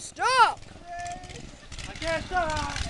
Stop! I can't stop! Uh,